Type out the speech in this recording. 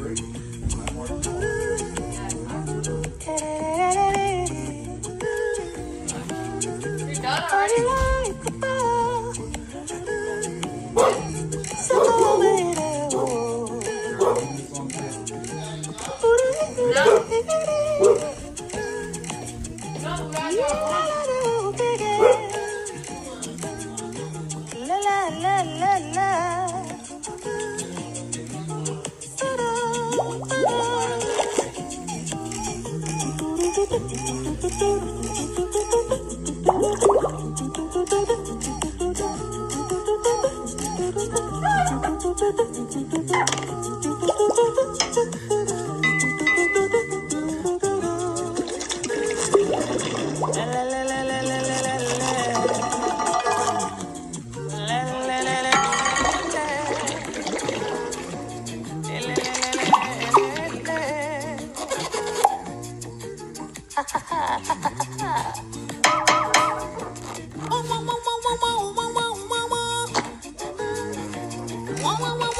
You're done already? 哈哈哈！哈哈！哈哈！汪汪汪汪汪汪汪汪汪汪！汪汪汪！